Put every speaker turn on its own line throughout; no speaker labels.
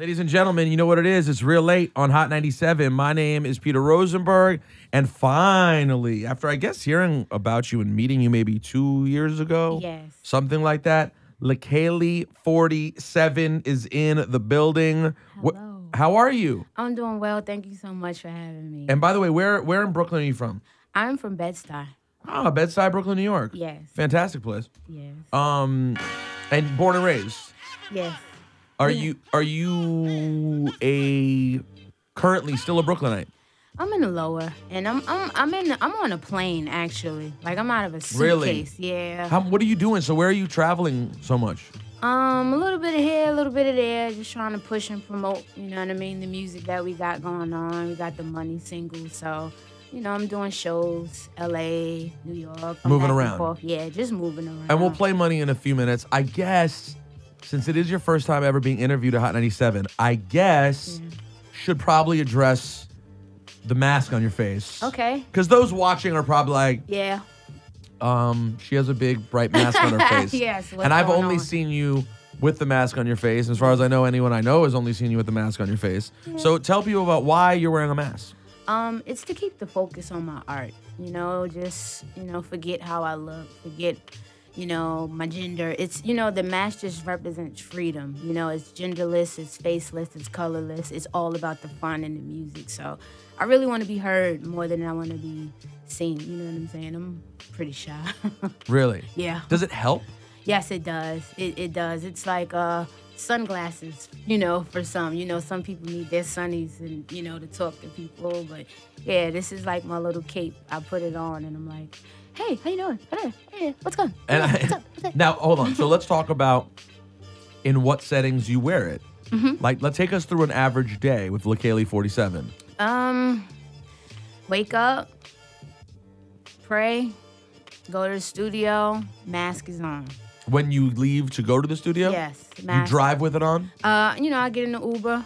Ladies and gentlemen, you know what it is. It's real late on Hot 97. My name is Peter Rosenberg. And finally, after I guess hearing about you and meeting you maybe two years ago,
Yes.
something like that, Leikeli 47 is in the building. Wh-
Hello.
how are you?
I'm doing well. Thank you so much for having me.
And by the way, where where in Brooklyn are you from?
I'm from Bed-Stuy.
Ah, Bed-Stuy, Brooklyn, New York.
Yes.
Fantastic place.
Yes.
Um, and born and raised.
yes.
Are
Yeah.
you are you a currently still a Brooklynite?
I'm in the lower, and I'm I'm I'm in I'm on a plane actually. Like I'm out of a
Really?
suitcase. Yeah.
How, what are you doing? So where are you traveling so much?
Um, a little bit of here, a little bit of there, just trying to push and promote. You know what I mean? The music that we got going on. We got the money single, so. You know, I'm doing shows, LA, New York. I'm
Moving around.
Yeah, just moving around.
And we'll play money in a few minutes. I guess since it is your first time ever being interviewed at Hot 97, I guess should probably address the mask on your face.
Okay.
Because those watching are probably like,
Yeah.
um, she has a big bright mask on her face.
Yes,
and I've only
on?
seen you with the mask on your face. As far as I know, anyone I know has only seen you with the mask on your face. So tell people about why you're wearing a mask.
Um, it's to keep the focus on my art. You know, just you know, forget how I look, forget, you know, my gender. It's you know, the mask just represents freedom. You know, it's genderless, it's faceless, it's colorless. It's all about the fun and the music. So, I really want to be heard more than I want to be seen. You know what I'm saying? I'm pretty shy.
Really?
yeah.
Does it help?
Yes, it does. It, it does. It's like uh, sunglasses, you know, for some. You know, some people need their sunnies and, you know, to talk to people. But yeah, this is like my little cape. I put it on and I'm like, hey, how you doing? Hey, hey, what's going
And
Hey, what's up? What's up?
now, hold on. So let's talk about in what settings you wear it.
Mm-hmm.
Like, let's take us through an average day with Leikeli 47.
Um, wake up, pray, go to the studio, mask is on.
When you leave to go to the studio,
Yes,
you drive with it on.
Uh, you know, I get in the Uber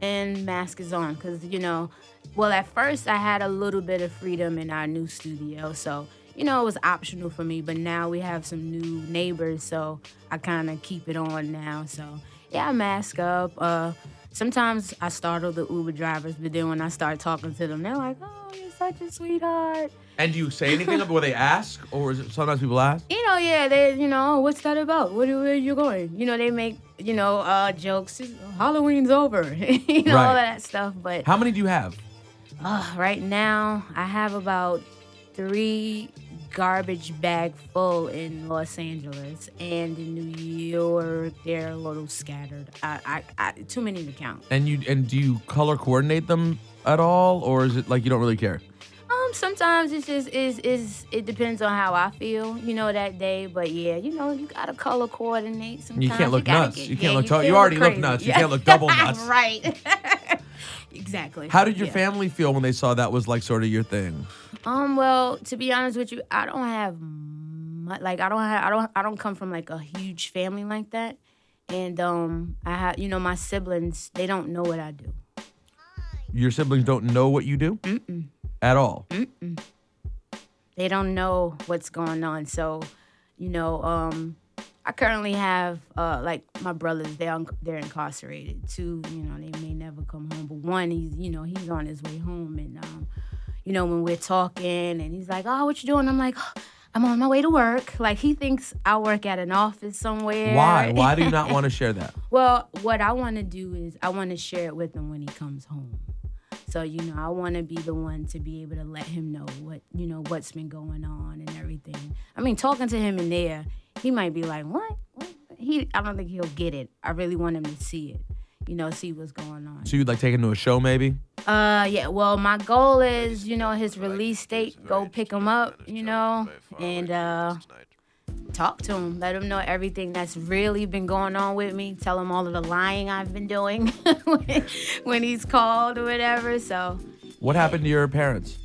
and mask is on because, you know, well, at first I had a little bit of freedom in our new studio. So, you know, it was optional for me. But now we have some new neighbors. So I kind of keep it on now. So, yeah, I mask up. Uh, sometimes I startle the Uber drivers, but then when I start talking to them, they're like, oh, you're such a sweetheart.
And do you say anything about what they ask, or is it sometimes people ask?
you know, yeah, they, you know, "Oh, what's that about? Where, where you going? You know, they make, you know, uh, jokes. Halloween's over, you know, all
Right.
of that stuff. But
How many do you have?
uh, right now, I have about three garbage bag full in Los Angeles and in New York. They're a little scattered. I, I, I too many to count.
And you and do you color coordinate them at all, or is it like you don't really care?
Um, sometimes it's just is is it depends on how I feel, you know, that day. But yeah, you know, you gotta color coordinate. Sometimes
You can't look
gotta
nuts.
get-
You can't
yeah,
look. to- you
can't
already look
crazy.
nuts. You
Yeah.
can't look double nuts.
right. exactly.
How did your
Yeah.
family feel when they saw that was like sort of your thing?
Um. Well, to be honest with you, I don't have much. Like I don't have. I don't. I don't come from like a huge family like that. And um, I have. You know, my siblings. They don't know what I do.
Your siblings don't know what you do
Mm-mm.
At all.
they don't know what's going on. So, you know, um, I currently have uh, like my brothers. They're un- they're incarcerated. Two, you know, they may never come home. But one, he's you know he's on his way home, and um, you know when we're talking, and he's like, "Oh, what you doing?" I'm like. "Oh, I'm on my way to work. Like he thinks I work at an office somewhere.
Why? Why do you not want to share that?
Well, what I want to do is I want to share it with him when he comes home. So you know, I want to be the one to be able to let him know what you know what's been going on and everything. I mean, talking to him in there, he might be like, "What? What?" He, I don't think he'll get it. I really want him to see it. You know, see what's going on.
So you'd like take him to a show, maybe?
Uh, yeah. Well, my goal is, you know, his release date. Go pick him up, you know, and uh, talk to him. Let him know everything that's really been going on with me. Tell him all of the lying I've been doing when, when he's called or whatever. So,
What happened to your parents?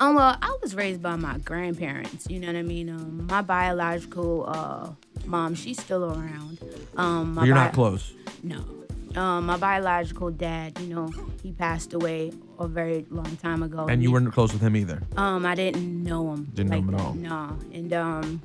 um, well, I was raised by my grandparents. You know what I mean? Um, my biological uh mom, she's still around. Um, my
you're not close.
No. Um, my biological dad, you know, he passed away a very long time ago.
And you weren't close with him either.
Um, I didn't know him.
Didn't know him at all.
No, and um,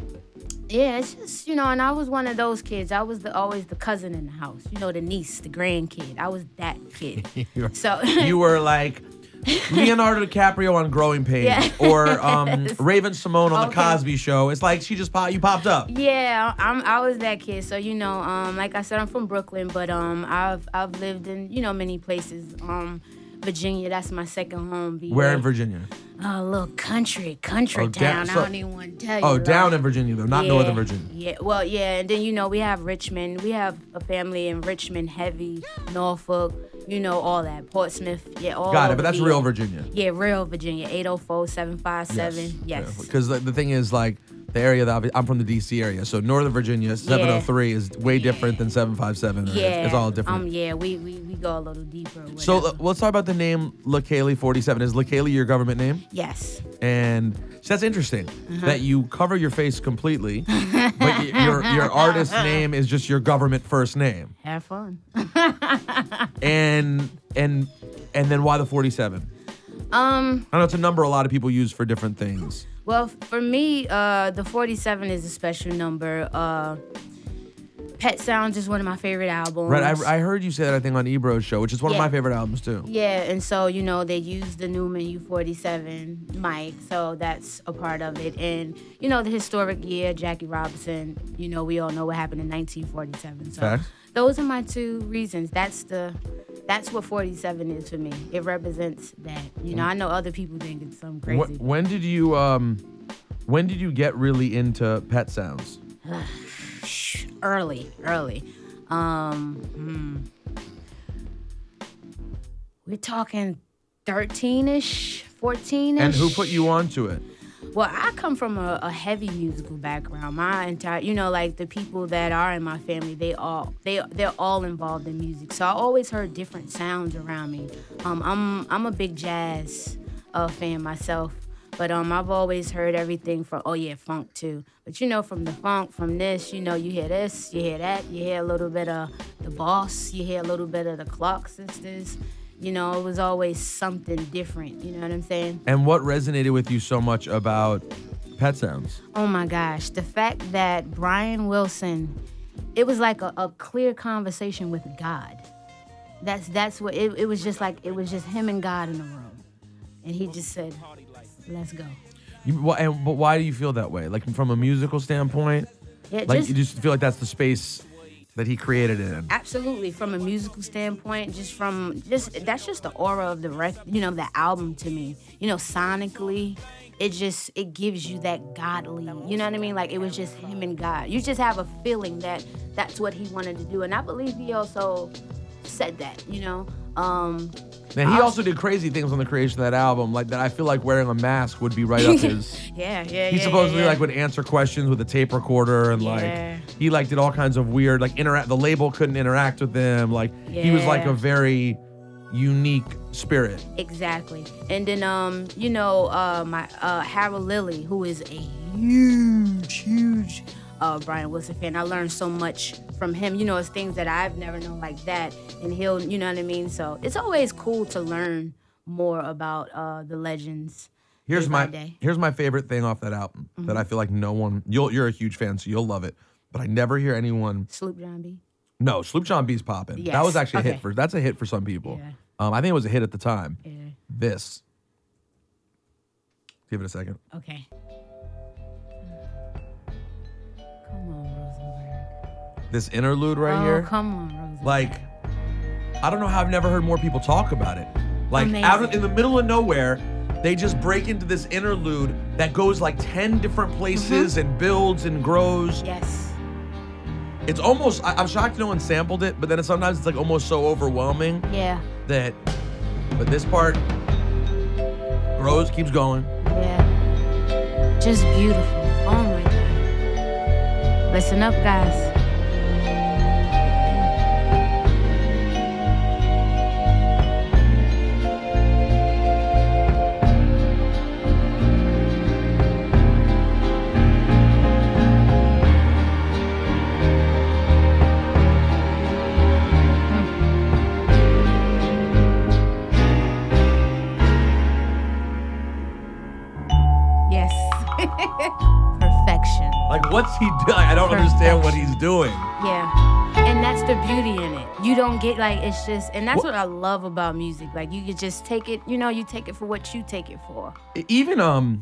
Yeah, it's just you know, and I was one of those kids. I was the, always the cousin in the house. You know, the niece, the grandkid. I was that kid. So
you were like Leonardo DiCaprio on Growing Pains
Yeah.
or um. Raven-Symoné on
Okay.
the Cosby Show. It's like she just popped. You popped up.
Yeah, I'm. I was that kid. So you know, um, like I said, I'm from Brooklyn, but um, I've I've lived in you know many places. Um, Virginia, that's my second home. VA.
Where in Virginia?
Oh, a little country, country
Oh,
town.
so-
I don't even want to tell oh, you.
Oh, down in Virginia though, not
yeah,
Northern Virginia.
Yeah, well, yeah, and then you know we have Richmond. We have a family in Richmond, Heavy, Norfolk. You know all that. Portsmouth. Yeah, all.
Got it, but that's real Virginia.
Yeah, real Virginia. 804-757. Yes.
Because the, the thing is, like, the area that I'm from, the D.C. area, so Northern Virginia, 703 is way different than 757. It's-
Yeah.
it's, all different.
Um. Yeah. We we, we go a little deeper.
so uh, let's talk about the name Leikeli 47. Is Leikeli your government name?
yes.
And so that's interesting
Uh-huh.
that you cover your face completely, but y- your your artist name is just your government first name.
Have fun.
And and and then why the 47?
Um.
I know it's a number a lot of people use for different things.
Well, for me, uh, the 47 is a special number. Uh, Pet Sounds is one of my favorite albums.
Right, I, I heard you say that I think on Ebro's show, which is one of my favorite albums too.
Yeah, and so you know they used the Neumann U47 mic, so that's a part of it. And you know the historic year, Jackie Robinson. You know we all know what happened in 1947. So
Facts.
those are my two reasons. That's the that's what 47 is for me. It represents that. You know I know other people think it's some crazy.
Wh- when did you um when did you get really into pet sounds?
early, early. Um, hmm. we're talking 13ish, 14ish.
And who put you onto it?
Well, I come from a, a heavy musical background. My entire, you know, like the people that are in my family, they all they they're all involved in music. So I always heard different sounds around me. Um, I'm I'm a big jazz uh, fan myself, but um, I've always heard everything from oh yeah, funk too. But you know, from the funk, from this, you know, you hear this, you hear that, you hear a little bit of the Boss, you hear a little bit of the Clark Sisters. You know, it was always something different. You know what I'm saying?
And what resonated with you so much about pet sounds?
Oh my gosh, the fact that Brian Wilson, it was like a, a clear conversation with God. That's that's what it, it was just like it was just him and God in the room, and he just said, "Let's go."
You, and, but why do you feel that way? Like from a musical standpoint,
Yeah,
like
just,
you just feel like that's the space that he created it in.
absolutely from a musical standpoint, just from just that's just the aura of the rec, you know, the album to me. You know, sonically, it just it gives you that godly. You know what I mean? Like it was just him and God. You just have a feeling that that's what he wanted to do, and I believe he also said that. You know. Um,
And he also did crazy things on the creation of that album, like that. I feel like wearing a mask would be right up his.
yeah, yeah,
He
yeah,
supposedly
yeah,
like would answer questions with a tape recorder and
Yeah.
like he like did all kinds of weird like interact. The label couldn't interact with him. Like he was like a very unique spirit.
Exactly. And then um, you know, uh my uh Harold Lilly, who is a huge, huge uh Brian Wilson fan. I learned so much from him. You know, it's things that I've never known like that. And he'll you know what I mean? So it's always cool to learn more about uh the legends.
Here's my
day.
here's my favorite thing off that album
Mm-hmm.
that I feel like no one you'll you're a huge fan so you'll love it, but I never hear anyone.
Sloop John B.
No, Sloop John B's popping. That was actually a hit for that's a hit for some people.
Yeah.
Um, I think it was a hit at the time.
Yeah.
This. Give it a second.
Okay.
This interlude right
oh,
here.
come on, Rosenberg.
Like, I don't know how I've never heard more people talk about it. Like, out of, in the middle of nowhere, they just break into this interlude that goes like 10 different places
Mm-hmm.
and builds and grows.
Yes.
It's almost, I, I'm shocked no one sampled it, but then it's, sometimes it's like almost so overwhelming
Yeah.
that, but this part grows, keeps going.
Yeah. Just beautiful. Oh my God. Listen up, guys.
Like, What's he doing? I don't understand what he's doing.
Yeah. And that's the beauty in it. You don't get like it's just and that's what, I love about music. Like you could just take it, you know, you take it for what you take it for.
Even um,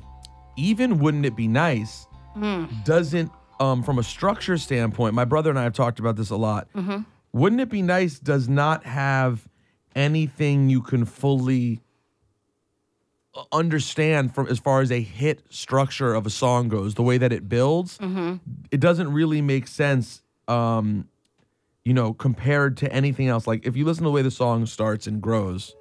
even wouldn't it be nice?
Hmm.
Doesn't um, from a structure standpoint, my brother and I have talked about this a lot.
Mm-hmm.
Wouldn't it be nice? Does not have anything you can fully understand from as far as a hit structure of a song goes, the way that it builds,
Mm-hmm.
it doesn't really make sense. Um, you know, compared to anything else. Like if you listen to the way the song starts and grows,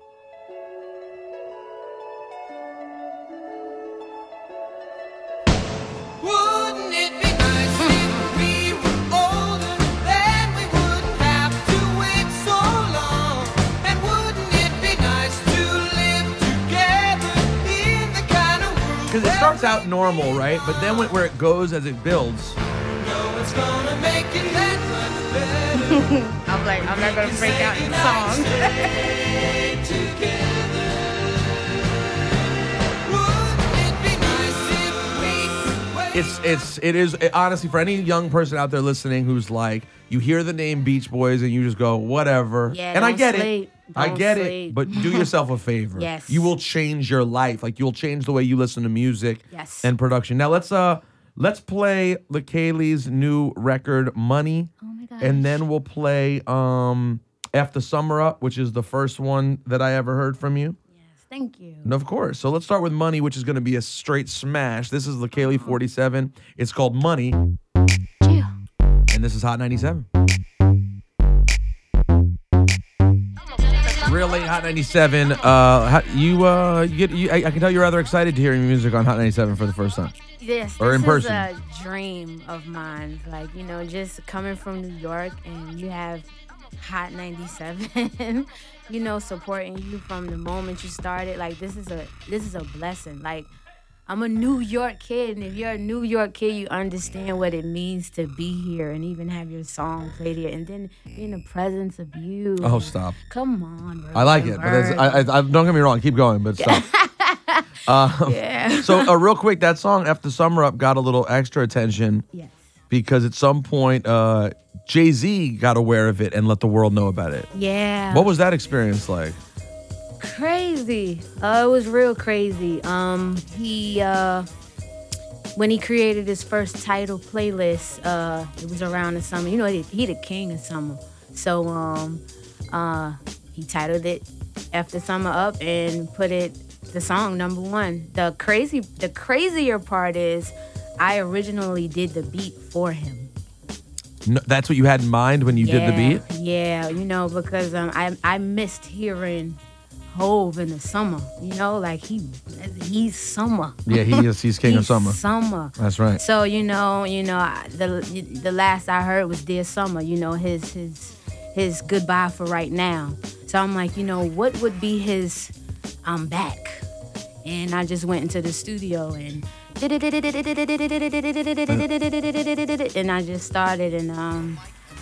starts out normal, right? But then when, where it goes as it builds,
no one's gonna make it that much?
I'm like, I'm not gonna break out in song.
Stay together. Wouldn't it be nice if we were
it's it's it is it, honestly for any young person out there listening who's like you hear the name Beach Boys and you just go whatever.
Yeah,
and I get
sleep.
it. I get it. But do yourself a favor.
Yes.
You will change your life. Like you'll change the way you listen to music
Yes.
and production. Now let's uh let's play Leikeli's new record Money.
Oh my gosh.
And then we'll play um F the Summer Up, which is the first one that I ever heard from you.
Yes, thank you.
And of course. So let's start with Money, which is going to be a straight smash. This is Leikeli 47. It's called Money, and this is Hot 97. Real late Hot 97. Uh, you, uh, you get, you, I, I can tell you're rather excited to hear your music on Hot 97 for the first time.
Yes,
Or in person.
is a dream of mine. Like you know, just coming from New York and you have Hot 97, you know, supporting you from the moment you started. Like this is a this is a blessing. Like I'm a New York kid, and if you're a New York kid, you understand what it means to be here and even have your song played here, and then be in the presence of you.
Oh, stop.
Come on,
I like it, but I, I, I, don't get me wrong. Keep going, but stop. um,
yeah.
so, uh, real quick, that song after Summer Up got a little extra attention
yes.
because at some point, uh, Jay Z got aware of it and let the world know about it.
Yeah.
What was that experience like?
Crazy. Uh, it was real crazy. Um, he uh, when he created his first title playlist, uh, it was around the summer. You know, he, he the king of summer. So um, uh, he titled it after Summer Up" and put it the song number one. The crazy, the crazier part is, I originally did the beat for him.
No, that's what you had in mind when you did the beat?
Yeah, you know, because um, I I missed hearing Hove in the summer. You know, like he he's summer.
Yeah, he is. He's king of summer.
Summer.
That's right.
So you know, you know, the the last I heard was Dear Summer. You know, his his his goodbye for right now. So I'm like, you know, what would be his I'm back? And I just went into the studio and and I just started and um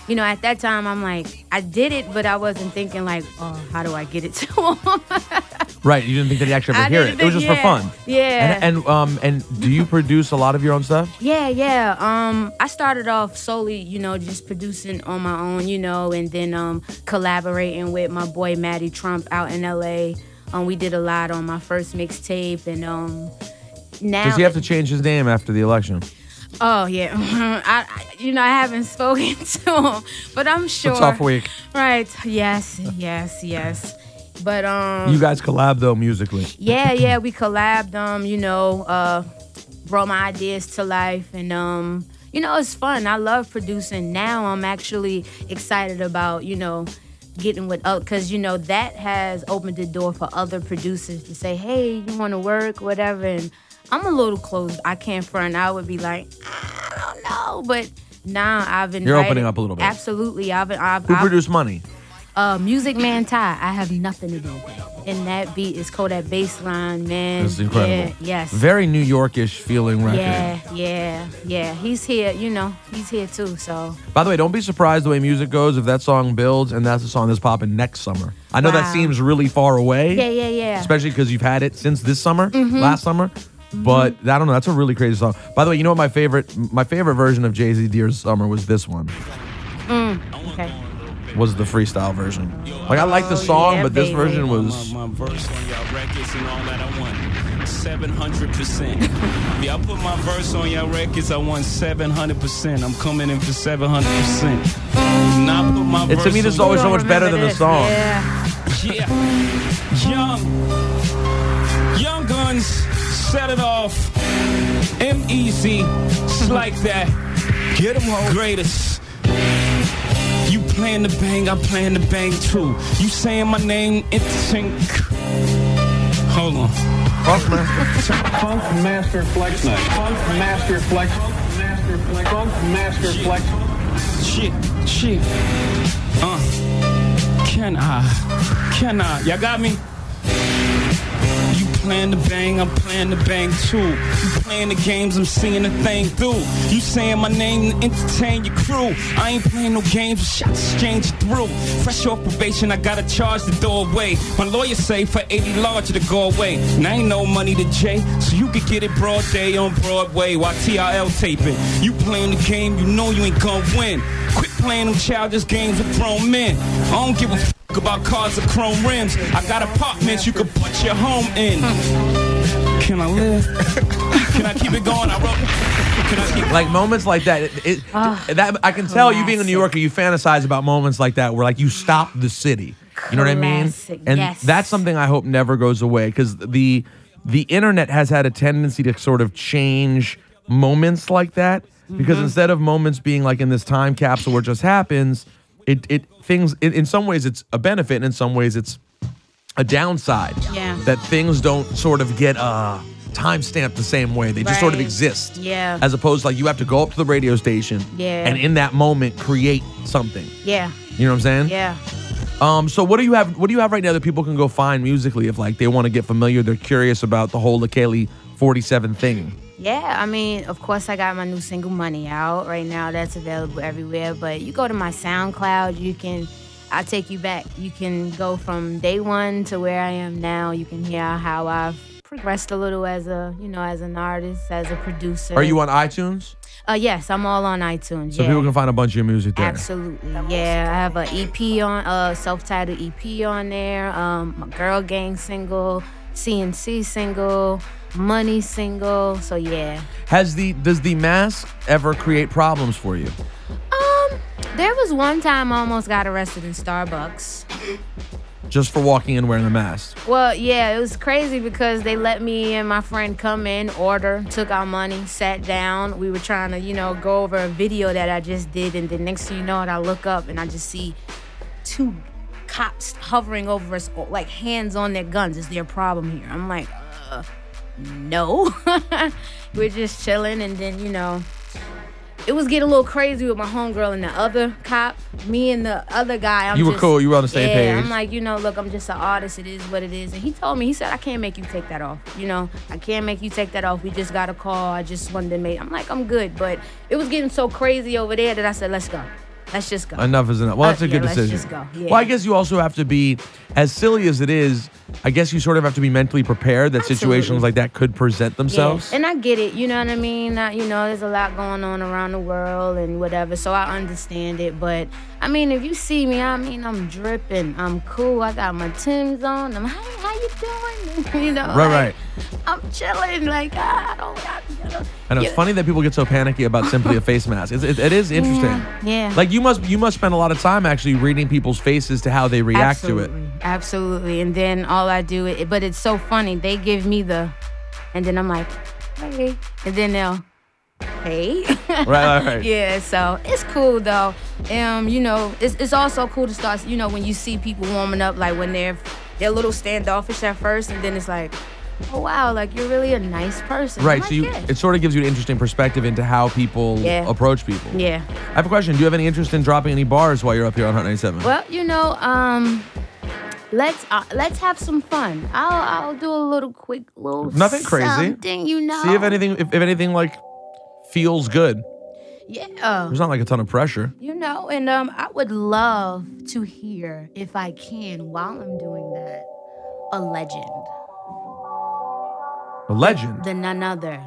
you know at that time I'm like I did it but I wasn't thinking like oh how do I get it to him
Right. You didn't think that he actually ever
I
hear it. It was
think-
just for fun.
Yeah.
And, and um and do you produce a lot of your own stuff?
Yeah, yeah. Um, I started off solely, you know, just producing on my own, you know, and then um collaborating with my boy Maddie Trump out in LA. Um, we did a lot on my first mixtape, and um, now
Does he have to change his name after the election?
Oh yeah, I, you know, I haven't spoken to him, but I'm sure.
It's a tough week.
Right? Yes, yes, yes. But um,
You guys collab though musically.
yeah, yeah, we collabed. Um, you know, uh, brought my ideas to life, and um, you know, it's fun. I love producing. Now I'm actually excited about you know getting with other because you know that has opened the door for other producers to say, hey, you want to work, whatever. And I'm a little closed. I can't front. I would be like, I don't know, but now I've been.
You're opening up a little bit.
Absolutely, I've been. I've,
Who
I've
produced Money?
uh, Music Man Ty. I have nothing to do with that. And that beat is called that bass line, man.
It's incredible.
Yeah, yes.
Very New Yorkish feeling record.
yeah, yeah, yeah. He's here, you know, he's here too. So
By the way, don't be surprised the way music goes if that song builds and that's the song that's popping next summer. I know that seems really far away.
yeah, yeah, yeah.
Especially because you've had it since this summer, last summer. But I don't know. That's a really crazy song. By the way, you know what my favorite my favorite version of Jay Z Dear Summer was this one.
Mm, okay.
Was the freestyle version. Like I like the
Oh,
song,
yeah,
but this
baby.
version was
my, my verse on y'all records and all that. I won 700%. yeah, I put my verse on y'all records. I won 700%. I'm coming in for 700%. Now I put my
It- to me, this is always so much better
remember
than the song.
Yeah.
Yeah. Young. Young Guns. Set it off. M Easy. It's like that. Get them home. Greatest. You plan to bang, I plan to bang too. You saying my name in sync. Hold on.
Funk Master.
Funk Master Flex Night. Funk Master Flex. Master Flex. Funk Master Flex.
Shit, shit. Uh. Can I? Can I? Y'all got me? Plan to bang, I'm plan to bang too. You playing the games, I'm seeing the thing through. You saying my name to entertain your crew. I ain't playing no games, shots exchange through. Fresh off probation, I gotta charge the doorway. My lawyer say for 80 larger to go away. And I ain't no money to Jay, so you could get it broad day on Broadway while TRL taping. You playing the game, you know you ain't gonna win. Quit playing them childish games with grown men. I don't give a about cars or chrome rims. I got apartments you could put your home in. Can I live? Can I keep it going? I wrote. Can I keep
like moments like that. It, it-
Ah,
that I can tell you being a New. Yorker, you fantasize about moments like that where like you stop the city. You know what I mean?
Classic,
And
yes.
that's something I hope never goes away because the the internet has had a tendency to sort of change moments like that. Because
Mm-hmm.
instead of moments being like in this time capsule where it just happens, it it things in, in some ways it's a benefit, and in some ways it's a downside.
Yeah.
That things don't sort of get uh time stamped the same way. They just sort of exist.
Yeah.
As opposed to like you have to go up to the radio station
Yeah.
and in that moment create something.
Yeah.
You know what I'm saying?
Yeah.
Um so what do you have what do you have right now that people can go find musically if like they want to get familiar, they're curious about the whole Leikeli 47 thing?
Yeah, I mean, of course, I got my new single "Money" out right now. That's available everywhere. But you go to my SoundCloud, you can. I'll take you back. You can go from day one to where I am now. You can hear how I've progressed a little as a, you know, as an artist, as a producer.
Are you on iTunes?
Uh, yes, I'm all on iTunes.
So
yeah.
people can find a bunch of your music there.
Absolutely, yeah. I have an EP on, uh, self-titled EP on there. Um, my Girl Gang single, CNC single, Money single. So yeah.
Has the does the mask ever create problems for you?
Um, there was one time I almost got arrested in Starbucks.
Just for walking in wearing a mask.
Well, yeah, it was crazy because they let me and my friend come in, order, took our money, sat down. We were trying to, you know, go over a video that I just did, and then next thing you know it, I look up and I just see two cops hovering over us, like hands on their guns. Is there a problem here? I'm like, uh, no. we're just chilling, and then you know, it was getting a little crazy with my homegirl and the other cop. Me and the other guy. I'm
You were
just-
cool, you were on the same
yeah,
page.
I'm like, you know, look, I'm just an artist. It is what it is. And he told me, he said, I can't make you take that off. You know, I can't make you take that off. We just got a call. I just wanted to make. I'm like, I'm good, but it was getting so crazy over there that I said, let's go. Let's just go.
Enough is enough. Well,
Uh,
that's a
yeah,
good
let's
decision.
just go. Yeah.
Well, I guess you also have to be, as silly as it is, I guess you sort of have to be mentally prepared that situations like that could present themselves.
Yeah. And I get it, you know what I mean? Uh, you know, there's a lot going on around the world and whatever, so I understand it. But I mean, if you see me, I mean, I'm dripping, I'm cool, I got my Tim's on. I'm, hey, how you doing? you know,
Right,
like,
right.
I'm chilling, like I don't, I, you know.
And it's
Yeah.
funny that people get so panicky about simply a face mask. It's, it, it is interesting.
Yeah, yeah.
Like you must you must spend a lot of time actually reading people's faces to how they react to it.
absolutely, Absolutely. And then all I do it, but it's so funny. They give me the, and then I'm like, hey, and then they'll, hey.
Right, right, right.
Yeah, so it's cool though. Um, you know, it's, it's also cool to start. You know, when you see people warming up, like when they're they're a little standoffish at first, and then it's like, oh wow, like you're really a nice person.
Right.
like,
So you
yeah.
it sort of gives you an interesting perspective into how people
Yeah.
approach people.
yeah.
I have a question. Do you have any interest in dropping any bars while you're up here on Hot 97?
Well, you know, um, let's uh, let's have some fun. I'll I'll do a little quick little
Nothing crazy.
something, you know.
See if anything if, if anything like feels good.
Yeah.
There's not like a ton of pressure.
You know, and um, I would love to hear, if I can, while I'm doing that, a legend.
A legend.
than none other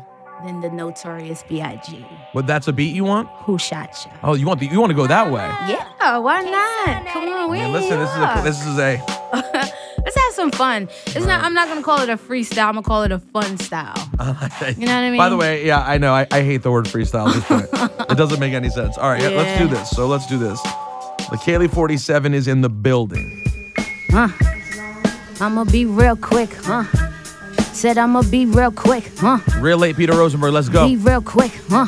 than the notorious B.I.G.
But that's a beat you want?
Who shot you?
Oh, you want the, you want to go that way?
Yeah, why not? Come on, we
Man, listen, this is a this is a
Let's have some fun. It's not. I'm not gonna call it a freestyle. I'm gonna call it a fun style. You know what I mean?
By the way, yeah, I know. I, I hate the word freestyle at this point. it doesn't make any sense. All right, yeah, let's do this. So let's do this. The Kaylee 47 is in the building.
huh? I'ma be real quick, huh? Said I'ma be real quick, huh?
Real late Peter Rosenberg. Let's go.
Be real quick, huh?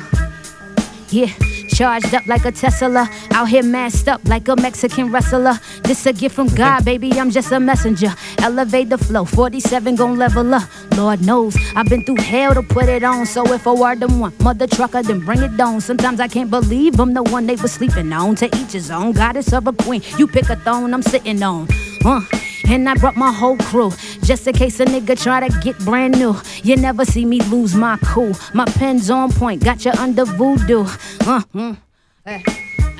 Yeah, charged up like a Tesla, out here masked up like a Mexican wrestler. This a gift from God, baby, I'm just a messenger. Elevate the flow, 47 gon' level up. Lord knows I've been through hell to put it on. So if I were the one, mother trucker, then bring it down. Sometimes I can't believe I'm the one they was sleeping on. To each his own, goddess of a queen. You pick a throne I'm sitting on, huh? And I brought my whole crew, just in case a nigga try to get brand new. You never see me lose my cool. My pen's on point, got you under voodoo. Uh, mm.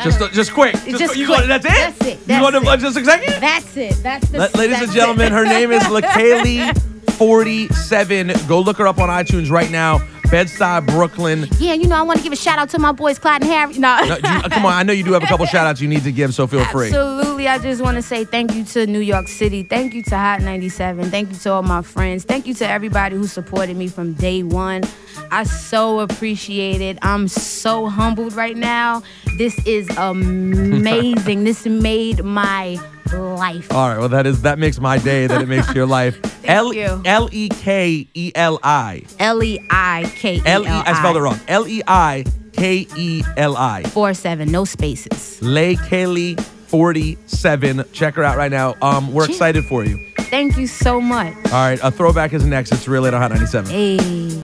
Just just quick. Just,
Just
quick. You
quick.
Go, that's it?
That's it.
you want to just a second?
That's it. That's the.
La- ladies and gentlemen,
it.
her name is Leikeli 47. Go look her up on iTunes right now. Bed-Stuy, Brooklyn.
Yeah, you know I want to give a shout out to my boys Clyde and Harry. No.
No, you- uh, come on, I know you do have a couple shout outs you need to give, so feel free.
Absolutely. I just want to say thank you to New York City. Thank you to Hot 97. Thank you to all my friends. Thank you to everybody who supported me from day one. I so appreciate it. I'm so humbled right now. This is amazing. this made my life.
All right, well that is that makes my day that it makes your life. L. L E K E L I.
L E I K E L
L E I spelled it wrong. L E I K E L I.
Four seven, no spaces.
Leikeli 47. Check her out right now. Um, we're excited for you.
Thank you so much.
All right, a throwback is next. It's real late on Hot 97.
Hey.